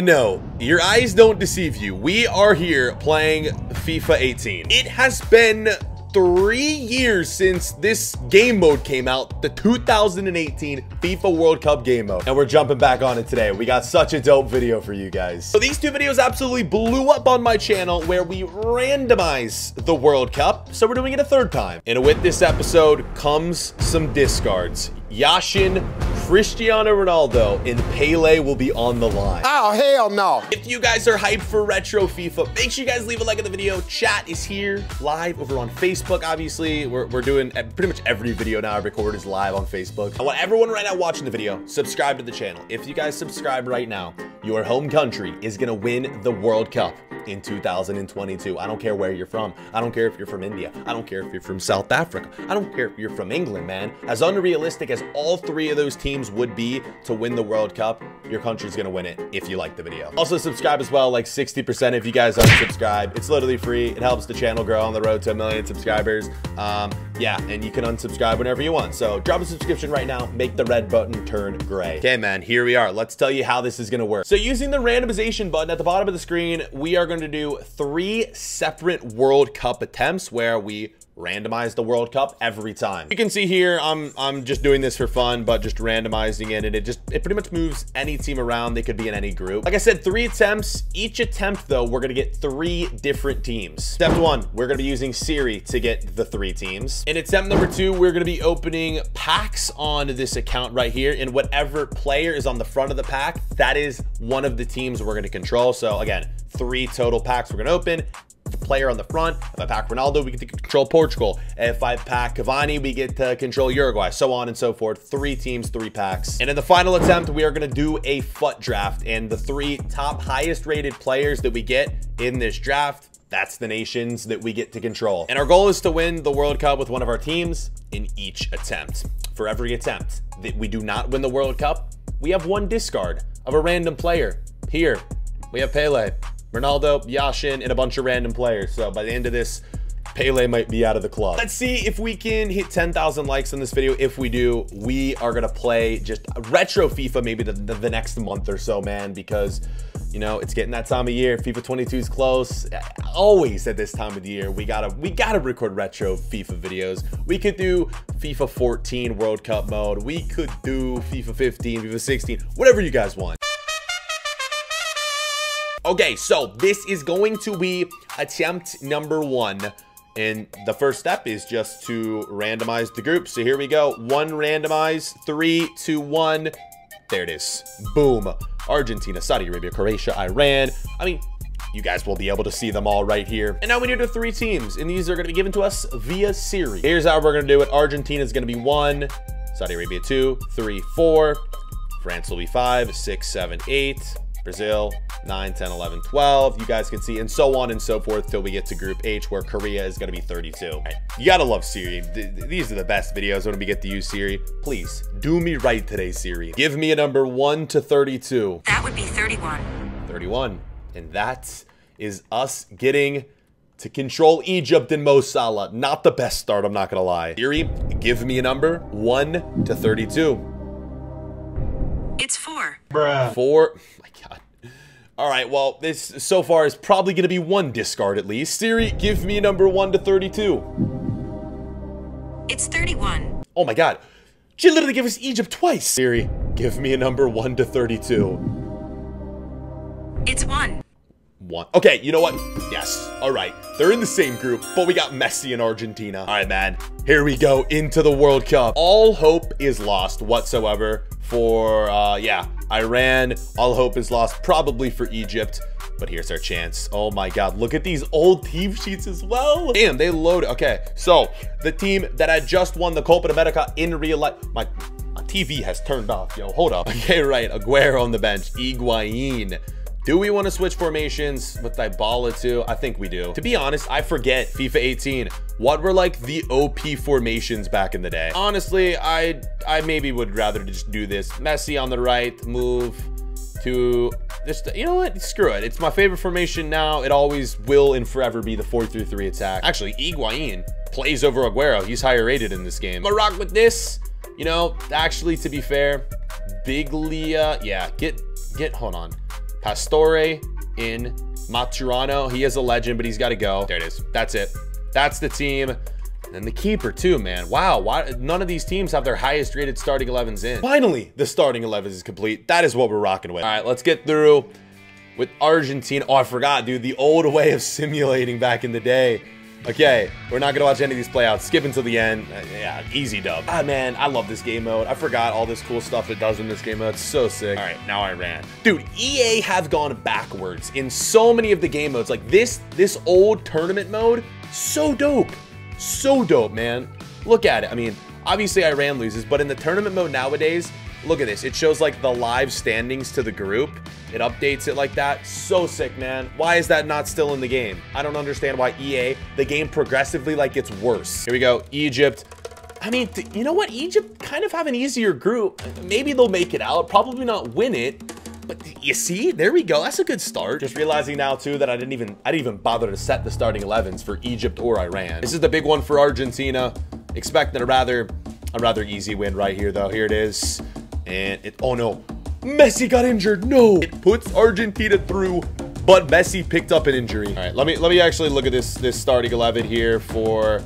No, your eyes don't deceive you. We are here playing FIFA 18. It has been three years since this game mode came out, the 2018 FIFA World Cup game mode. And we're jumping back on it today. We got such a dope video for you guys. So these two videos absolutely blew up on my channel where we randomize the World Cup. So we're doing it a third time. And with this episode comes some discards. Yashin, Cristiano Ronaldo, and Pele will be on the line. Oh, hell no. If you guys are hyped for Retro FIFA, make sure you guys leave a like on the video. Chat is here live over on Facebook, obviously. We're, we're doing pretty much every video now I record is live on Facebook. I want everyone right now watching the video, subscribe to the channel. If you guys subscribe right now, your home country is going to win the World Cup in 2022. I don't care where you're from. I don't care if you're from India. I don't care if you're from South Africa. I don't care if you're from England, man. As unrealistic as all three of those teams would be to win the World Cup, your country's gonna win it if you like the video. Also subscribe as well, like 60% if you guys unsubscribe. It's literally free. It helps the channel grow on the road to a million subscribers. Um, yeah, and you can unsubscribe whenever you want. So drop a subscription right now, make the red button turn gray. Okay, man, here we are. Let's tell you how this is gonna work. So using the randomization button at the bottom of the screen, we are to do three separate World Cup attempts where we randomize the World Cup every time. You can see here, I'm I'm just doing this for fun, but just randomizing it, and it just it pretty much moves any team around. They could be in any group. Like I said, three attempts. Each attempt, though, we're gonna get three different teams. Step one, we're gonna be using Siri to get the three teams. In attempt number two, we're gonna be opening packs on this account right here, and whatever player is on the front of the pack, that is one of the teams we're gonna control. So again, three total packs we're gonna open player on the front. If I pack Ronaldo, we get to control Portugal. If I pack Cavani, we get to control Uruguay, so on and so forth. Three teams, three packs. And in the final attempt, we are going to do a FUT draft. And the three top highest rated players that we get in this draft, that's the nations that we get to control. And our goal is to win the World Cup with one of our teams in each attempt. For every attempt that we do not win the World Cup, we have one discard of a random player. Here, we have Pele. Ronaldo, Yashin, and a bunch of random players. So by the end of this, Pele might be out of the club. Let's see if we can hit 10,000 likes on this video. If we do, we are going to play just retro FIFA maybe the, the, the, next month or so, man, because, you know, it's getting that time of year. FIFA 22 is close. Always at this time of the year, we got to we gotta record retro FIFA videos. We could do FIFA 14 World Cup mode. We could do FIFA 15, FIFA 16, whatever you guys want. Okay, so this is going to be attempt number one. And the first step is just to randomize the group. So here we go. One randomize. Three, two, one. There it is. Boom. Argentina, Saudi Arabia, Croatia, Iran. I mean, you guys will be able to see them all right here. And now we need the three teams, and these are going to be given to us via Siri. Here's how we're going to do it. Argentina is going to be one, Saudi Arabia two, three, four. France will be five, six, seven, eight. Brazil, 9, 10, 11, 12. You guys can see, and so on and so forth till we get to Group H, where Korea is going to be 32. Right. You got to love Siri. These are the best videos when we get to use Siri. Please, do me right today, Siri. Give me a number 1 to 32. That would be 31. 31. And that is us getting to control Egypt and Mo Salah. Not the best start, I'm not going to lie. Siri, give me a number 1 to 32. It's 4. Bruh. 4. All right, well, this so far is probably going to be one discard at least. Siri, give me number 1 to 32. It's 31. Oh my god. She literally gave us Egypt twice. Siri, give me a number 1 to 32. It's 1. 1. Okay, you know what? Yes. All right. They're in the same group, but we got Messi in Argentina. All right, man. Here we go into the World Cup. All hope is lost whatsoever for, uh, yeah, Iran. All hope is lost probably for Egypt. But here's our chance. Oh my god, look at these old team sheets as well. Damn, they load. Okay, so the team that had just won the Copa America in real life. My, my TV has turned off, yo. Hold up. Okay, right. Aguero on the bench. Higuain. Do we want to switch formations with Dybala too? I think we do. To be honest, I forget FIFA 18. What were like the OP formations back in the day? Honestly, I I maybe would rather just do this. Messi on the right, move to just, you know what? Screw it. It's my favorite formation now. It always will and forever be the 4-3-3 attack. Actually, Higuain plays over Aguero. He's higher rated in this game. I'm rock with this. You know, actually, to be fair, Biglia, yeah, get, get, hold on. Pastore in Mascherano. He is a legend, but he's got to go. There it is. That's it. That's the team. And the keeper too, man. Wow, why none of these teams have their highest rated starting 11s in. Finally, the starting 11 is complete. That is what we're rocking with. All right, let's get through with Argentina. Oh, I forgot, dude. The old way of simulating back in the day. Okay, we're not gonna watch any of these play out. Skip until the end. Uh, yeah, easy dub. Ah, man, I love this game mode. I forgot all this cool stuff it does in this game mode. It's so sick. All right, now Iran. Dude, EA have gone backwards in so many of the game modes. Like this, this old tournament mode, so dope. So dope, man. Look at it. I mean, obviously Iran loses, but in the tournament mode nowadays, look at this. It shows like the live standings to the group. It updates it like that. So sick, man. Why is that not still in the game? I don't understand why EA, the game progressively like gets worse. Here we go. Egypt. I mean, you know what? Egypt kind of have an easier group. Maybe they'll make it out. Probably not win it. But you see, there we go. That's a good start. Just realizing now too that I didn't even I didn't even bother to set the starting 11s for Egypt or Iran. This is the big one for Argentina. Expecting a rather a rather easy win right here though. Here it is. And it oh no. Messi got injured. No. It puts Argentina through but Messi picked up an injury. All right, let me let me actually look at this this starting 11 here for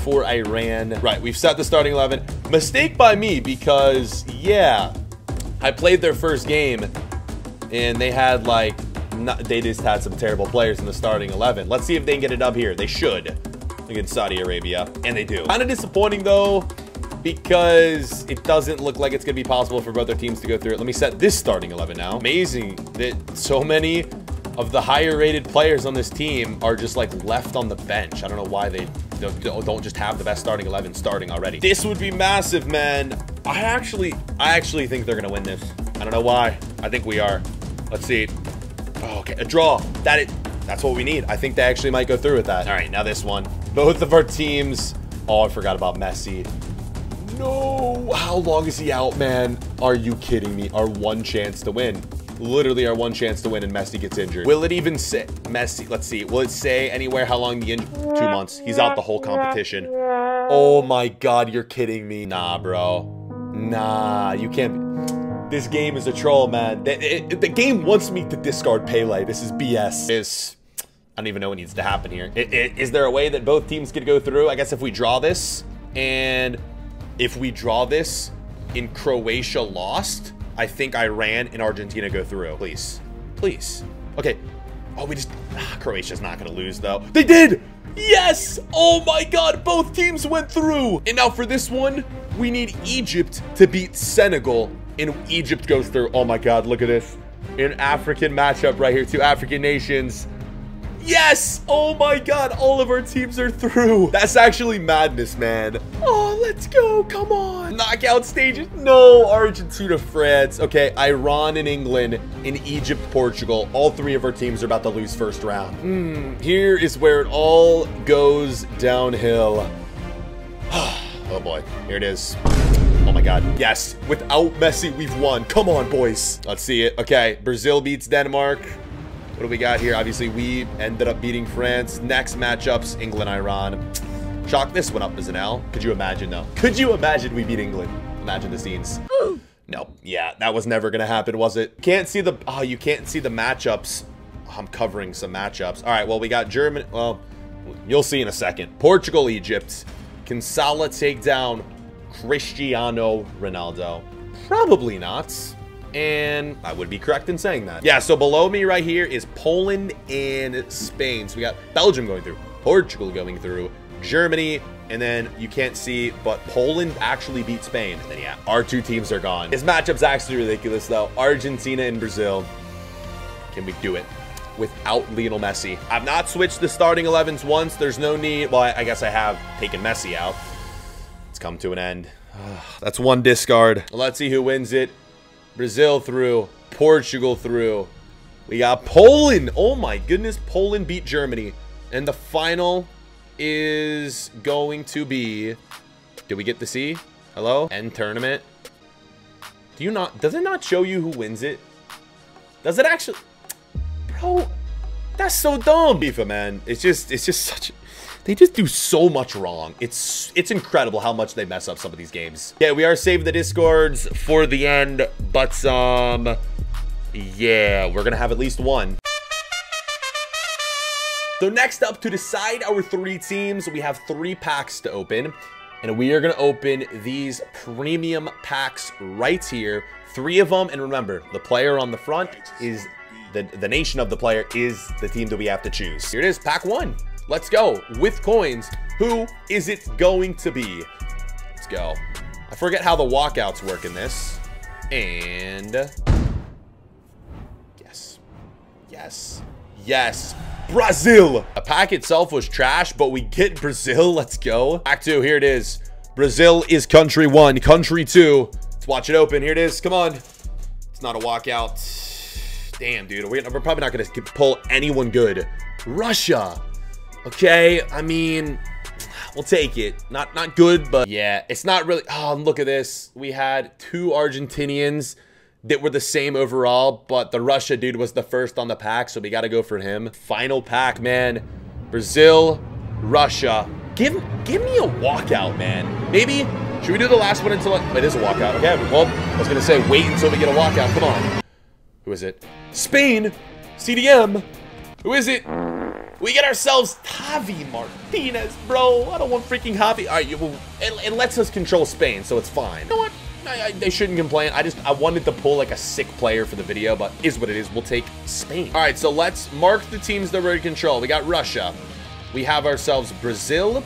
for Iran. Right, we've set the starting 11. Mistake by me because yeah, I played their first game and they had like not, they just had some terrible players in the starting 11. Let's see if they can get it up here. They should against Saudi Arabia, and they do. Kind of disappointing though, because it doesn't look like it's going to be possible for both their teams to go through it. Let me set this starting 11 now. Amazing that so many of the higher rated players on this team are just like left on the bench. I don't know why they don't, don't just have the best starting 11 starting already. This would be massive, man. I actually, I actually think they're going to win this. I don't know why. I think we are. Let's see. Oh, okay, a draw. That is, that's what we need. I think they actually might go through with that. All right, now this one. Both of our teams. Oh, I forgot about Messi. No, how long is he out, man? Are you kidding me? Our one chance to win. Literally our one chance to win and Messi gets injured. Will it even say, Messi, let's see. Will it say anywhere how long the injury? Two months. He's out the whole competition. Oh my God, you're kidding me. Nah, bro. Nah, you can't this game is a troll, man. The, it, the game wants me to discard Pele. This is BS. Is I don't even know what needs to happen here. It, it, is there a way that both teams could go through? I guess if we draw this, and if we draw this in Croatia lost, I think Iran and Argentina go through. Please. Please. Okay. Oh, we just... Ah, Croatia's not going to lose, though. They did! Yes! Oh my god, both teams went through! And now for this one, we need Egypt to beat Senegal in Egypt goes through. Oh my God, look at this. An African matchup right here, two African nations. Yes! Oh my god, all of our teams are through. That's actually madness, man. Oh, let's go. Come on. Knockout stages. No, Argentina, France. Okay, Iran and England. In Egypt, Portugal. All three of our teams are about to lose first round. Hmm, here is where it all goes downhill. oh boy, here it is. Oh my god. Yes. Without Messi, we've won. Come on, boys. Let's see it. Okay. Brazil beats Denmark. What do we got here? Obviously, we ended up beating France. Next matchups, England, Iran. Chalk this one up as an L. Could you imagine, though? Could you imagine we beat England? Imagine the scenes. no. Yeah, that was never to happen, was it? Can't see the... Oh, you can't see the matchups. I'm covering some matchups. All right, well, we got German... Well, you'll see in a second. Portugal, Egypt. Can Salah take down Cristiano Ronaldo? Probably not. And I would be correct in saying that. Yeah, so below me right here is Poland and Spain. So we got Belgium going through, Portugal going through, Germany, and then you can't see, but Poland actually beat Spain. And then, yeah, our two teams are gone. This matchup's actually ridiculous, though. Argentina and Brazil. Can we do it? Without Lionel Messi. I've not switched the starting 11s once. There's no need. Well, I guess I have taken Messi out. It's come to an end. That's one discard. Let's see who wins it. Brazil through. Portugal through. We got Poland. Oh my goodness. Poland beat Germany. And the final is going to be... Did we get to see? Hello? End tournament. Do you not... Does it not show you who wins it? Does it actually... Bro, that's so dumb. FIFA, man. It's just... It's just such... They just do so much wrong. It's it's incredible how much they mess up some of these games. Yeah, we are saving the discords for the end, but um Yeah, we're to have at least one. So next up, to decide our three teams, we have three packs to open. And we are going to open these premium packs right here. Three of them. And remember, the player on the front is the, the nation of the player is the team that we have to choose. Here it is, pack one. Let's go. With coins, who is it going to be? Let's go. I forget how the walkouts work in this. And... Yes. Yes. Yes. Brazil. The pack itself was trash, but we get Brazil. Let's go. Pack two. Here it is. Brazil is country one. Country two. Let's watch it open. Here it is. Come on. It's not a walkout. Damn, dude. We're probably not going to pull anyone good. Russia. Okay. I mean, we'll take it. Not not good, but yeah, it's not really. Oh, look at this. We had two Argentinians that were the same overall, but the Russia dude was the first on the pack, so we got to go for him. Final pack, man. Brazil, Russia. Give give me a walkout, man. Maybe, should we do the last one until it, is a walkout? Okay, well, I was to say wait until we get a walkout. Come on. Who is it? Spain, CDM. Who is it? We get ourselves Javi Martinez, bro. I don't want freaking Javi. All right, well, it, it lets us control Spain, so it's fine. You know what? I, I, they shouldn't complain. I just, I wanted to pull like a sick player for the video, but is what it is. We'll take Spain. All right, so let's mark the teams that we're in control. We got Russia. We have ourselves Brazil.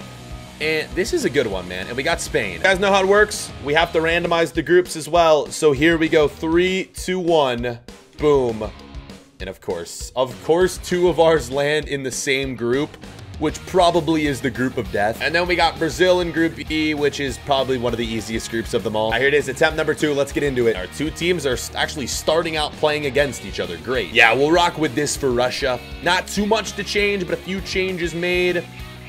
And this is a good one, man. And we got Spain. You guys know how it works? We have to randomize the groups as well. So here we go. Three, two, one. Boom. And of course, of course, two of ours land in the same group which probably is the group of death. And then we got Brazil in Group E, which is probably one of the easiest groups of them all. all. Right, here it is, attempt number two. Let's get into it. Our two teams are actually starting out playing against each other. Great. Yeah, we'll rock with this for Russia. Not too much to change, but a few changes made.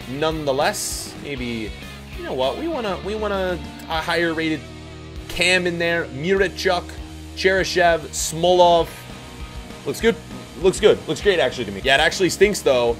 Nonetheless, maybe, you know what? We want to, we want a, a higher rated Cam in there. Miranchuk, Cheryshev, Smolov. Looks good. Looks good. Looks great, actually, to me. Yeah, it actually stinks, though,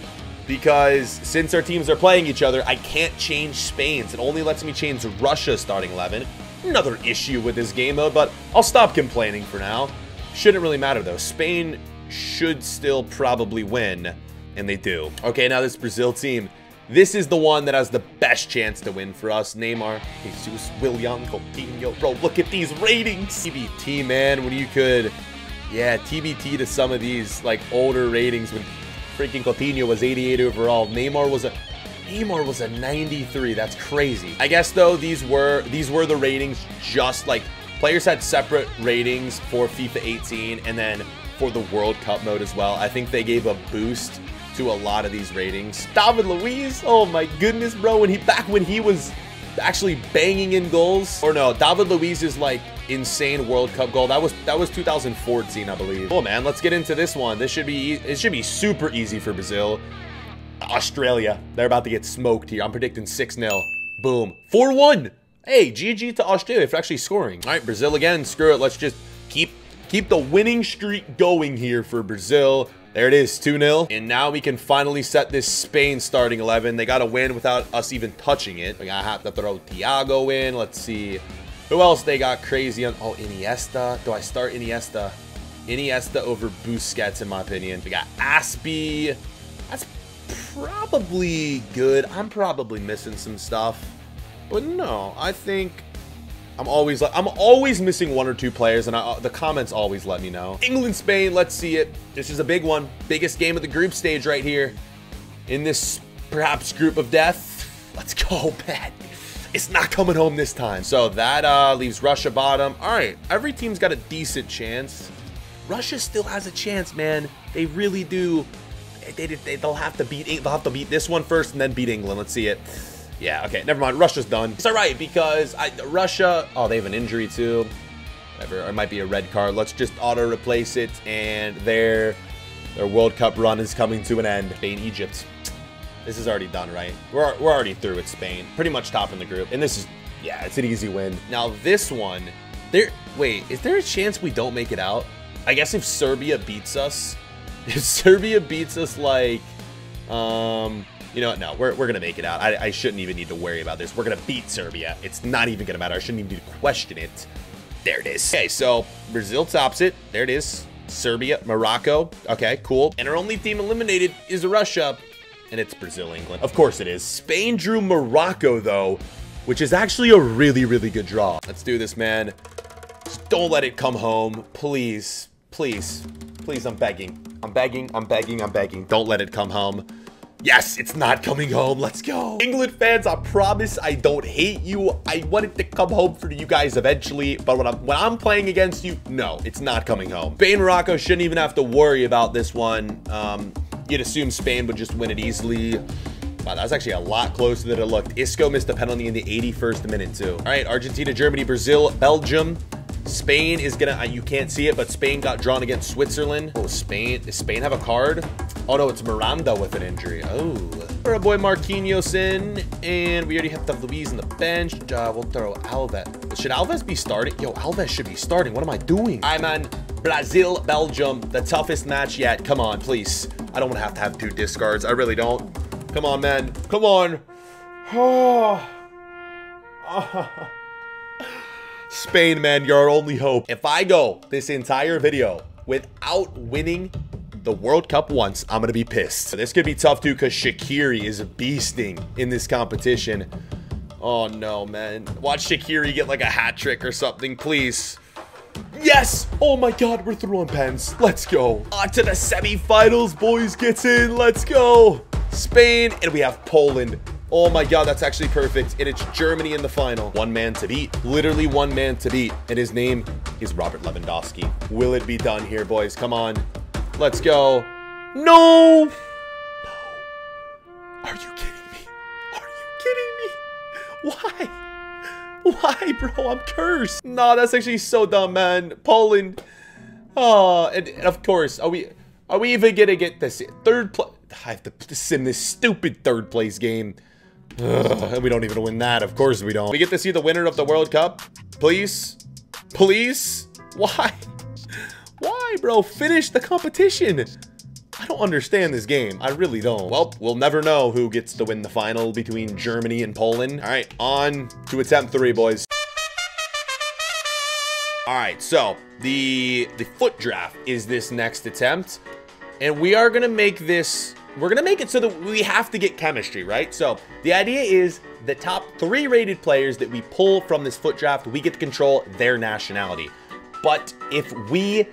because since our teams are playing each other, I can't change Spain's. It only lets me change Russia's starting 11. Another issue with this game mode, but I'll stop complaining for now. Shouldn't really matter though. Spain should still probably win, and they do. Okay, now this Brazil team. This is the one that has the best chance to win for us. Neymar, Jesus, Willian, Coutinho. Bro, look at these ratings. TBT, man, when you could... Yeah, TBT to some of these, like, older ratings when Freaking Coutinho was 88 overall. Neymar was a Neymar was a 93. That's crazy. I guess though these were these were the ratings just like players had separate ratings for FIFA 18 and then for the World Cup mode as well. I think they gave a boost to a lot of these ratings. David Luiz, oh my goodness, bro. When he back when he was actually banging in goals. Or no, David Luiz is like insane World Cup goal. That was that was 2014, I believe. Oh man, let's get into this one. This should be it should be super easy for Brazil. Australia, they're about to get smoked here. I'm predicting 6-0. Boom. 4-1. Hey, GG to Australia for actually scoring. All right, Brazil again. Screw it. Let's just keep keep the winning streak going here for Brazil. There it is, 2-0. And now we can finally set this Spain starting 11. They got to win without us even touching it. We gotta have to throw Thiago in. Let's see. Who else they got crazy on? Oh, Iniesta. Do I start Iniesta? Iniesta over Busquets, in my opinion. We got Azpi. That's probably good. I'm probably missing some stuff. But no, I think I'm always like I'm always missing one or two players, and I, the comments always let me know. England, Spain, let's see it. This is a big one, biggest game of the group stage right here, in this perhaps group of death. Let's go, Pat. It's not coming home this time. So that uh, leaves Russia bottom. All right, every team's got a decent chance. Russia still has a chance, man. They really do. They, they, they'll have to beat they'll have to beat this one first and then beat England. Let's see it. Yeah, okay, never mind. Russia's done. It's all right because I, Russia, oh, they have an injury too. Whatever, it might be a red card. Let's just auto replace it, and their their World Cup run is coming to an end. Spain, Egypt. This is already done, right? We're, we're already through with Spain. Pretty much top in the group. And this is, yeah, it's an easy win. Now this one, there, wait, is there a chance we don't make it out? I guess if Serbia beats us, if Serbia beats us like, um, you know what? No, we're, we're going to make it out. I, I shouldn't even need to worry about this. We're going to beat Serbia. It's not even going to matter. I shouldn't even need to question it. There it is. Okay, so Brazil tops it. There it is. Serbia, Morocco. Okay, cool. And our only team eliminated is Russia. And it's Brazil, England. Of course it is. Spain drew Morocco, though, which is actually a really, really good draw. Let's do this, man. Just don't let it come home. Please. Please. Please, I'm begging. I'm begging, I'm begging, I'm begging. Don't let it come home. Yes, it's not coming home. Let's go. England fans, I promise I don't hate you. I want it to come home for you guys eventually, but when I'm, when I'm playing against you, no, it's not coming home. Spain, Morocco shouldn't even have to worry about this one. Um, you'd assume Spain would just win it easily. Wow, that was actually a lot closer than it looked. Isco missed a penalty in the 81st minute, too. All right, Argentina, Germany, Brazil, Belgium. Spain is gonna, uh, you can't see it, but Spain got drawn against Switzerland. Oh, Spain, does Spain have a card? Oh no, it's Miranda with an injury. Oh. Our boy Marquinhos in, and we already have the Luis on the bench. Uh, we'll throw Alves. Should Alves be starting? Yo, Alves should be starting. What am I doing? I'm Brazil, Belgium, the toughest match yet. Come on, please. I don't want to have to have two discards. I really don't. Come on, man. Come on. Oh. Spain, man, you're our only hope. If I go this entire video without winning the World Cup once, I'm going to be pissed. This could be tough, too, because Shaqiri is beasting in this competition. Oh, no, man. Watch Shaqiri get like a hat trick or something, please. Yes! Oh my god, we're on pens. Let's go. On to the semifinals, boys gets in. Let's go. Spain, and we have Poland. Oh my god, that's actually perfect. And it's Germany in the final. One man to beat. Literally one man to beat. And his name is Robert Lewandowski. Will it be done here, boys? Come on. Let's go. No! No. Are you kidding me? Are you kidding me? Why? Why, bro? I'm cursed. No, that's actually so dumb, man. Poland. Oh, and, and of course, are we are we even gonna get this third place? I have to sim this stupid third place game. Ugh, and we don't even win that. Of course we don't. We get to see the winner of the World Cup. Please? Please? Why? Why, bro? Finish the competition. I don't understand this game. I really don't. Well, we'll never know who gets to win the final between Germany and Poland. All right, on to attempt three, boys. All right, so the the FUT draft is this next attempt. And we are to make this we're to make it so that we have to get chemistry, right? So the idea is the top three rated players that we pull from this FUT draft, we get to control their nationality. But if we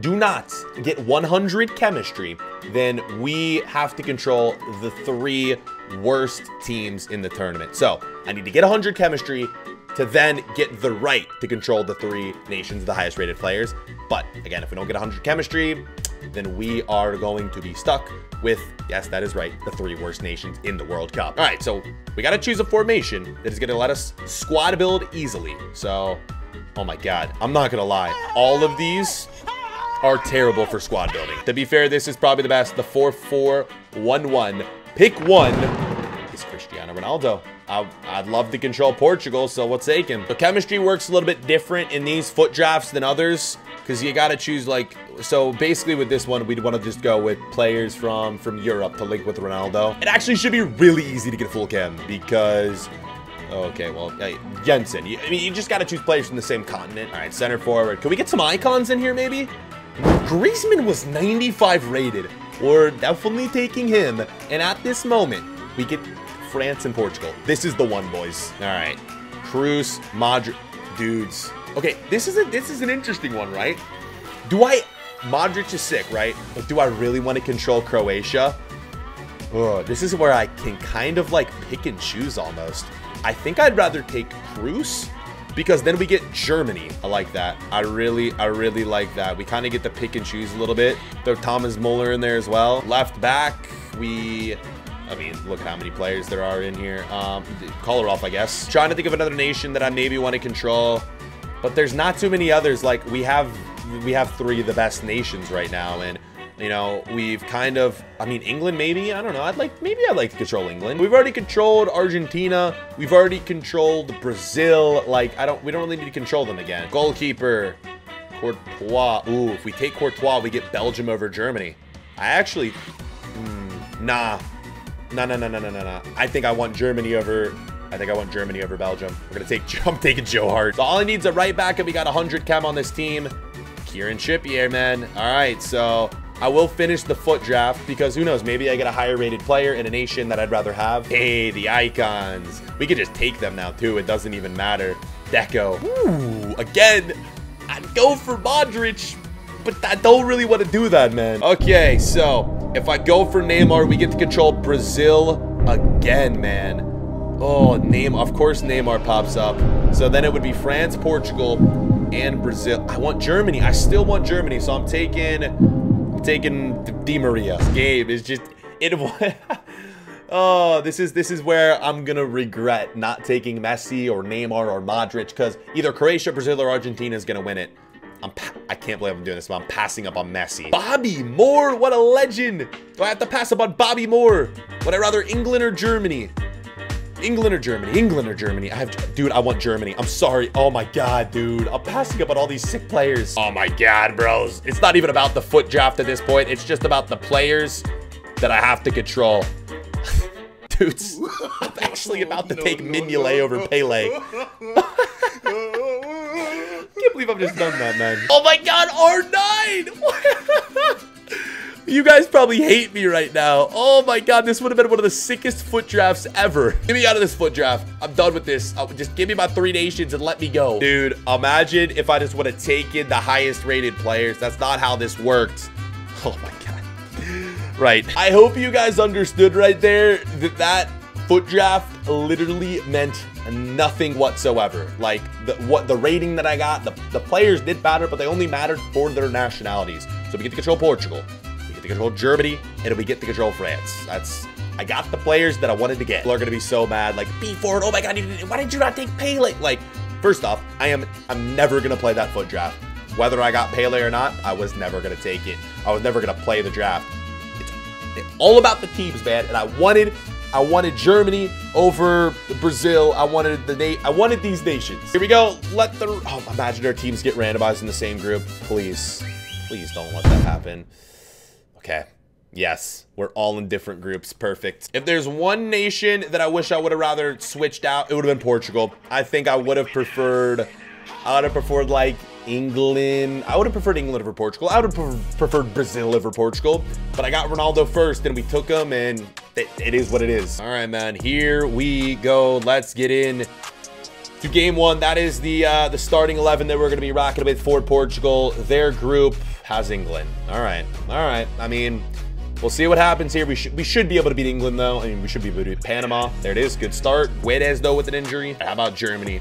do not get 100 chemistry, then we have to control the three worst teams in the tournament. So I need to get 100 chemistry to then get the right to control the three nations, of the highest rated players. But again, if we don't get 100 chemistry, then we are going to be stuck with, yes, that is right, the three worst nations in the World Cup. All right, so we got to choose a formation that is going to let us squad build easily. So, oh my God, I'm not going to lie. All of these are terrible for squad building. To be fair, this is probably the best. The 4-4-1-1. Pick one is Cristiano Ronaldo. I, would love to control Portugal, so we'll take him. The chemistry works a little bit different in these FUT drafts than others because you got to choose like so basically with this one we'd want to just go with players from from Europe to link with Ronaldo it actually should be really easy to get full chem because okay well yeah, Jensen you, I mean you just got to choose players from the same continent all right center forward can we get some icons in here maybe Griezmann was 95 rated we're definitely taking him and at this moment we get France and Portugal this is the one boys all right Kroos Modric dudes Okay, this is a this is an interesting one, right? Do I Modric is sick, right? But do I really want to control Croatia? Ugh, this is where I can kind of like pick and choose almost. I think I'd rather take Kroos because then we get Germany. I like that. I really, I really like that. We kind of get to pick and choose a little bit. Throw Thomas Muller in there as well. Left back, we I mean, look how many players there are in here. Um, Kolarov, I guess. Trying to think of another nation that I maybe want to control. But there's not too many others. Like we have, we have three of the best nations right now, and you know we've kind of. I mean, England maybe. I don't know. I'd like maybe I'd like to control England. We've already controlled Argentina. We've already controlled Brazil. Like I don't. We don't really need to control them again. Goalkeeper. Courtois. Ooh, if we take Courtois, we get Belgium over Germany. I actually, mm, nah, nah, nah, nah, nah, nah, nah. I think I want Germany over I think I want Germany over Belgium. We're gonna take. I'm taking Joe Hart. So all he needs a right back, and we got 100 chem on this team. Kieran Trippier, man. All right, so I will finish the FUT draft because who knows, maybe I get a higher rated player in a nation that I'd rather have. Hey, the icons. We could just take them now too. It doesn't even matter. Deco. Ooh, again, I'd go for Modric, but I don't really want to do that, man. Okay, so if I go for Neymar, we get to control Brazil again, man. Oh, name, of course Neymar pops up. So then it would be France, Portugal, and Brazil. I want Germany. I still want Germany, so I'm taking, Taking Di Maria. This game is just, it Oh, this is this is where I'm gonna regret not taking Messi or Neymar or Modric because either Croatia, Brazil, or Argentina is gonna win it. I'm I can't believe I'm doing this, but I'm passing up on Messi. Bobby Moore, what a legend! Do I have to pass up on Bobby Moore? Would I rather England or Germany? England or Germany? England or Germany? I have, dude, I want Germany. I'm sorry. Oh my god, dude. I'm passing up on all these sick players. Oh my god, bros. It's not even about the FUT draft at this point. It's just about the players that I have to control. Dudes, I'm actually about to take Mignolet over Pele. Can't believe I've just done that, man. Oh my god, R9! You guys probably hate me right now. Oh my god, this would have been one of the sickest FUT drafts ever. Get me out of this FUT draft. I'm done with this. I'll just give me my three nations and let me go. Dude, imagine if I just would have taken the highest rated players. That's not how this worked. Oh my god. Right. I hope you guys understood right there that that FUT draft literally meant nothing whatsoever. Like the what the rating that I got, the, the players did matter, but they only mattered for their nationalities. So we get to control Portugal to control Germany, and we get to control France. That's I got the players that I wanted to get. People are gonna be so mad, like BFord. Oh my god, why did you not take Pele? Like, first off, I am I'm never gonna play that FUT draft. Whether I got Pele or not, I was never gonna take it. I was never gonna play the draft. It's, it's all about the teams, man. And I wanted I wanted Germany over Brazil. I wanted the I wanted these nations. Here we go. Let the oh, imagine our teams get randomized in the same group. Please, please don't let that happen. Okay. Yes, we're all in different groups. Perfect. If there's one nation that I wish I would have rather switched out, it would have been Portugal. I think I would have preferred, I would have preferred like England. I would have preferred England over Portugal. I would have preferred Brazil over Portugal. But I got Ronaldo first and we took him and it, it is what it is. All right, man, here we go. Let's get in to game one. That is the uh, the starting 11 that we're going to be rocking with for Portugal. Their group has England. All right. All right. I mean, we'll see what happens here. We should we should be able to beat England, though. I mean, we should be able to beat Panama. There it is. Good start. Guedes, though, with an injury. How about Germany?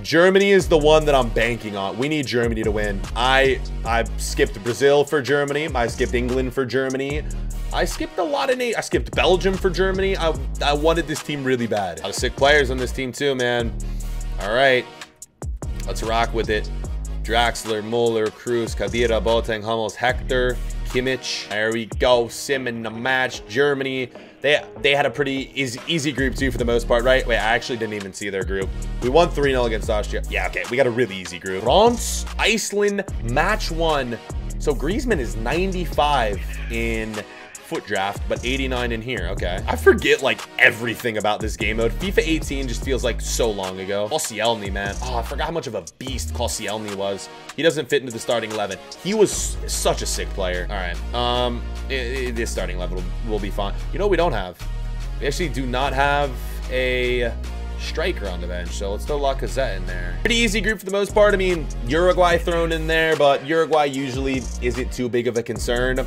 Germany is the one that I'm banking on. We need Germany to win. I I skipped Brazil for Germany. I skipped England for Germany. I skipped a lot of I skipped Belgium for Germany. I, I wanted this team really bad. A lot of sick players on this team too, man. All right. Let's rock with it. Draxler, Muller, Kroos, Khedira, Boateng, Hummels, Hector, Kimmich. There we go. Sim in the match. Germany. They they had a pretty easy, easy group too for the most part, right? Wait, I actually didn't even see their group. We won 3-0 against Austria. Yeah, okay. We got a really easy group. France, Iceland, match one. So Griezmann is 95 in FUT draft, but 89 in here. Okay. I forget like everything about this game mode. FIFA 18 just feels like so long ago. Koscielny, man. Oh, I forgot how much of a beast Koscielny was. He doesn't fit into the starting 11. He was such a sick player. All right. Um, this starting 11 will, will be fine. You know what we don't have? We actually do not have a striker on the bench. So let's throw Lacazette in there. Pretty easy group for the most part. I mean, Uruguay thrown in there, but Uruguay usually isn't too big of a concern.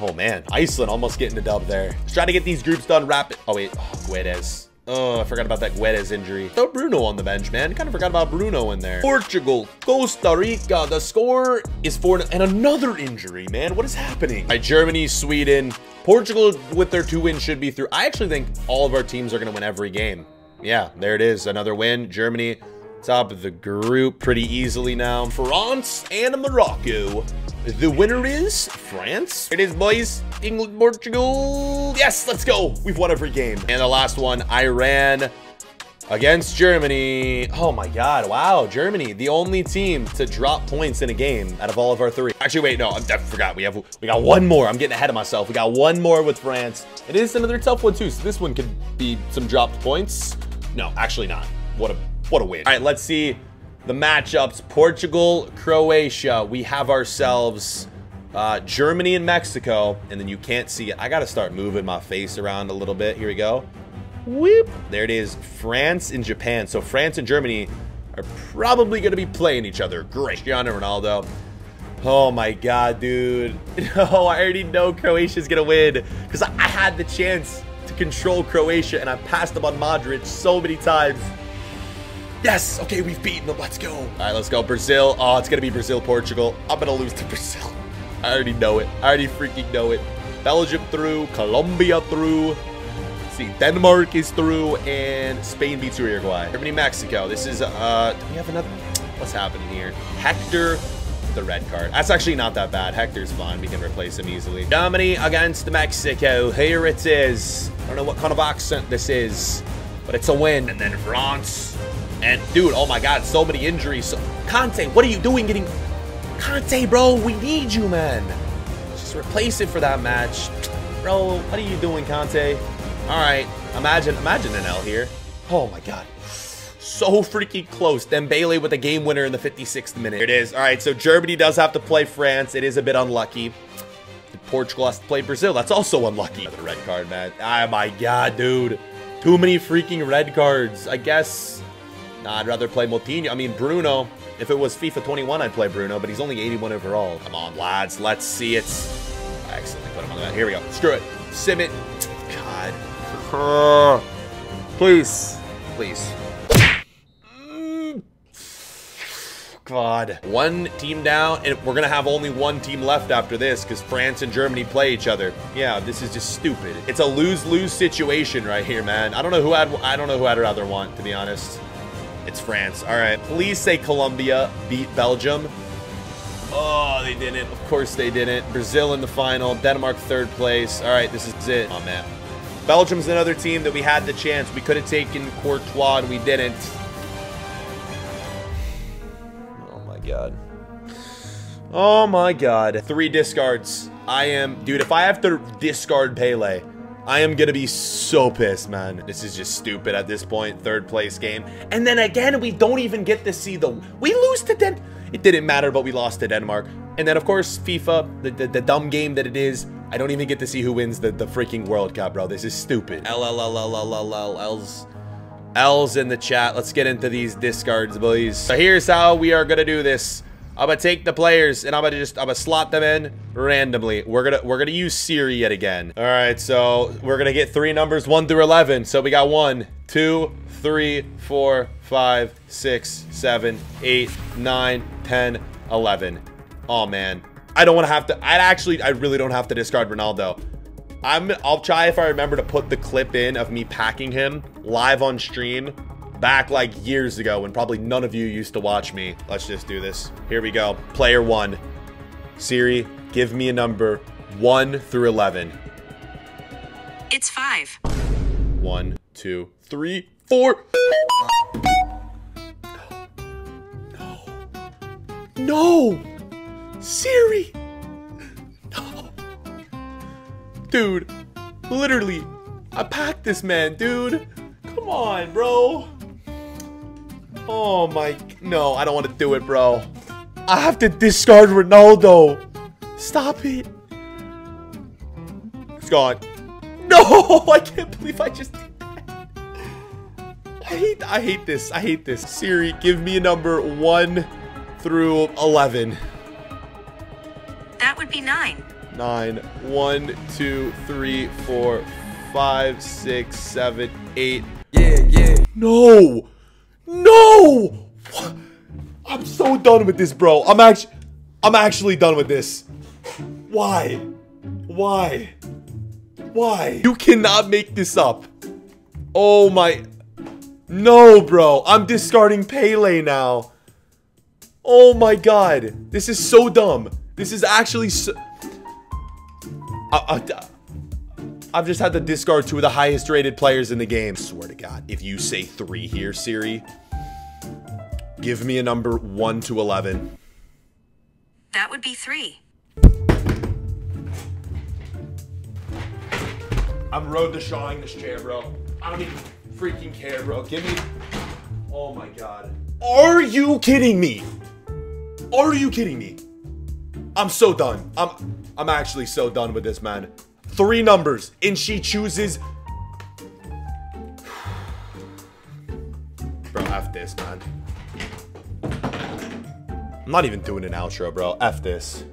Oh, man. Iceland almost getting a dub there. Let's try to get these groups done rapid. Oh, wait. Oh, Guedes. Oh, I forgot about that Guedes injury. Throw Bruno on the bench, man. Kind of forgot about Bruno in there. Portugal, Costa Rica. The score is 4 and another injury, man. What is happening? All right, Germany, Sweden. Portugal with their two wins should be through. I actually think all of our teams are going to win every game. Yeah, there it is. Another win. Germany, top of the group pretty easily now. France and Morocco the winner is France. It is, boys. England, Portugal. Yes, let's go. We've won every game. And the last one, Iran against Germany. Oh my God, wow, Germany, the only team to drop points in a game out of all of our three. Actually, wait, no, I forgot. We have we got one more. I'm getting ahead of myself. We got one more with France. It is another tough one too, so this one could be some dropped points. No, actually not. What a what a win. All right, let's see the matchups Portugal, Croatia. We have ourselves uh, Germany and Mexico. And then you can't see it. I got to start moving my face around a little bit. Here we go. Whoop. There it is. France and Japan. So France and Germany are probably going to be playing each other. Cristiano Ronaldo. Oh my god, dude. No, I already know Croatia's going to win. Because I, I had the chance to control Croatia. And I passed them on Modric so many times. Yes. Okay, we've beaten them. Let's go. All right, let's go. Brazil. Oh, it's going to be Brazil, Portugal. I'm going to lose to Brazil. I already know it. I already freaking know it. Belgium through. Colombia through. Let's see, Denmark is through. And Spain beats Uruguay. Germany, Mexico. This is, uh, do we have another? What's happening here? Hector the red card. That's actually not that bad. Hector's fine. We can replace him easily. Germany against Mexico. Here it is. I don't know what kind of accent this is, but it's a win. And then France and dude, oh my god, so many injuries. So, Kante, what are you doing getting... Kante, bro, we need you, man. Just replace it for that match. Bro, what are you doing, Kante? All right, imagine, imagine an L here. Oh my god. So freaking close. Dembele with a game winner in the 56th minute. Here it is. All right, so Germany does have to play France. It is a bit unlucky. Portugal has to play Brazil. That's also unlucky. The red card, man. Oh my god, dude. Too many freaking red cards. I guess Nah, I'd rather play Moutinho. I mean, Bruno. If it was FIFA 21, I'd play Bruno, but he's only 81 overall. Come on, lads. Let's see it. I accidentally put him on that. Here we go. Screw it. Sim it. God. Please. Please. Mm. God. One team down, and we're gonna have only one team left after this because France and Germany play each other. Yeah, this is just stupid. It's a lose-lose situation right here, man. I don't know who I'd I don't know who I'd rather want, to be honest. It's France. All right. Please say Colombia beat Belgium. Oh, they didn't. Of course they didn't. Brazil in the final. Denmark third place. All right, this is it. Oh, man. Belgium's another team that we had the chance. We could have taken Courtois, and we didn't. Oh, my God. Oh, my God. Three discards. I am... Dude, if I have to discard Pele... I am gonna be so pissed, man. This is just stupid at this. Third place game. And then again, we don't even get to see the... We lose to Den... It didn't matter, but we lost to Denmark. And then, of course, FIFA, the, the, the dumb game that it is, I don't even get to see who wins the, the freaking World Cup, bro. This is stupid. L L L L L L L L's. L's in the chat. Let's get into these discards, boys. So here's how we are gonna do this. I'm gonna take the players and I'm gonna just I'm gonna slot them in randomly. We're gonna we're gonna use Siri yet again. All right, so we're gonna get three numbers one through eleven. So we got one, two, three, four, five, six, seven, eight, nine, ten, eleven. Oh man, I don't want to have to. I actually I really don't have to discard Ronaldo. I'm I'll try if I remember to put the clip in of me packing him live on stream back like years ago when probably none of you used to watch me. Let's just do this. Here we go. Player one. Siri, give me a number 1 through 11. It's 5. One, two, three, four. No. No. Siri. No. Dude, literally, I packed this man, dude. Come on, bro. Oh my, no, I don't want to do it, bro. I have to discard Ronaldo. Stop it. It's gone. No, I can't believe I just did that. I hate, I hate this. I hate this. Siri, give me a number 1 through 11. That would be 9. 9. 1, 2, 3, 4, 5, 6, 7, 8. Yeah, yeah. No! No! I'm so done with this, bro. I'm actually I'm actually done with this. Why? Why? Why? You cannot make this up. Oh my No, bro. I'm discarding Pele now. Oh my god. This is so dumb. This is actually so I, I, I've just had to discard two of the highest rated players in the game. Swear to God, if you say three here, Siri, give me a number one to 11. That would be 3. I'm road to shawing this chair, bro. I don't even freaking care, bro. Give me. Oh my God. Are you kidding me? Are you kidding me? I'm so done. I'm I'm actually so done with this man. Three numbers and she chooses Bro, F this, man. I'm not even doing an outro, bro. F this.